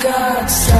got some